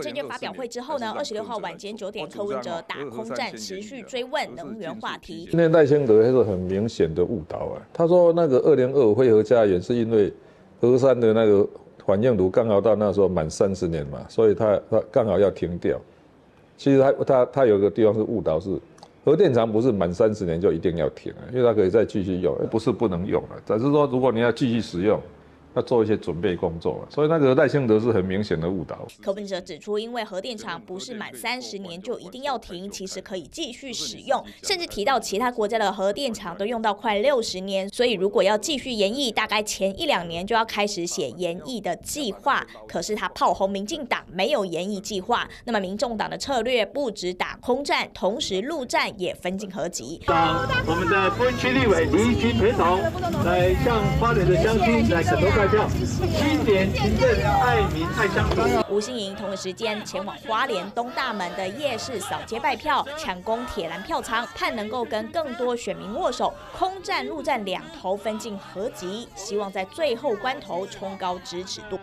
证券发表会之后呢，二十六号晚间九点，柯文哲打空战，持续追问能源话题。今天赖清德是很明显的误导啊，他说那个二零二五会核家园是因为核三的那个反应炉刚好到那时候满三十年嘛，所以他他刚好要停掉。其实他他他有个地方是误导，是核电厂不是满三十年就一定要停啊，因为它可以再继续用，不是不能用了，只是说如果你要继续使用。要做一些准备工作所以那个赖清德是很明显的误导。柯文哲指出，因为核电厂不是满三十年就一定要停，其实可以继续使用，甚至提到其他国家的核电厂都用到快六十年，所以如果要继续延役，大概前一两年就要开始写延役的计划。可是他炮轰民进党没有延役计划，那么民众党的策略不止打空战，同时陆战也分进合集。我们的分区立委离群陪同来向花莲的乡亲来磕头。清点勤政爱民爱乡村。吴欣莹同一时间前往花莲东大门的夜市扫街拜票，抢攻铁栏票仓，盼能够跟更多选民握手。空战陆战两头分进合集，希望在最后关头冲高支持度。